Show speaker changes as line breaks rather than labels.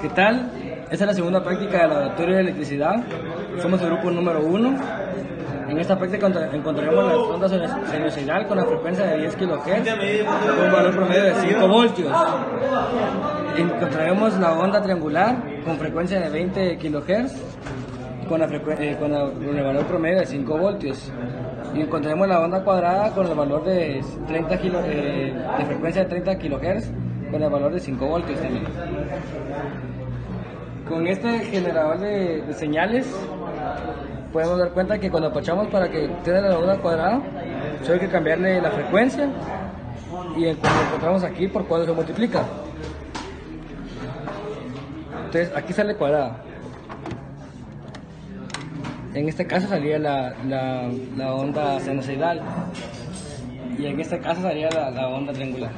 ¿Qué tal? Esta es la segunda práctica del laboratorio de electricidad. Somos el grupo número uno. En esta práctica encontraremos las ondas sinusoidal con la frecuencia de 10 kHz con un valor promedio de 5 voltios. Encontraremos la onda triangular con frecuencia de 20 kHz con, eh, con, el valor promedio de 5 voltios. Y encontraremos la onda cuadrada con el valor de, 30 kilo, eh, de frecuencia de 30 kHz con el valor de 5 voltios también. Con este generador de, señales podemos dar cuenta que cuando apachamos para que tenga la onda cuadrada, solo hay que cambiarle la frecuencia y cuando encontramos aquí por cuadro se multiplica. Entonces aquí sale cuadrada. En este caso salía la, la, onda sinusoidal y en este caso salía la onda triangular.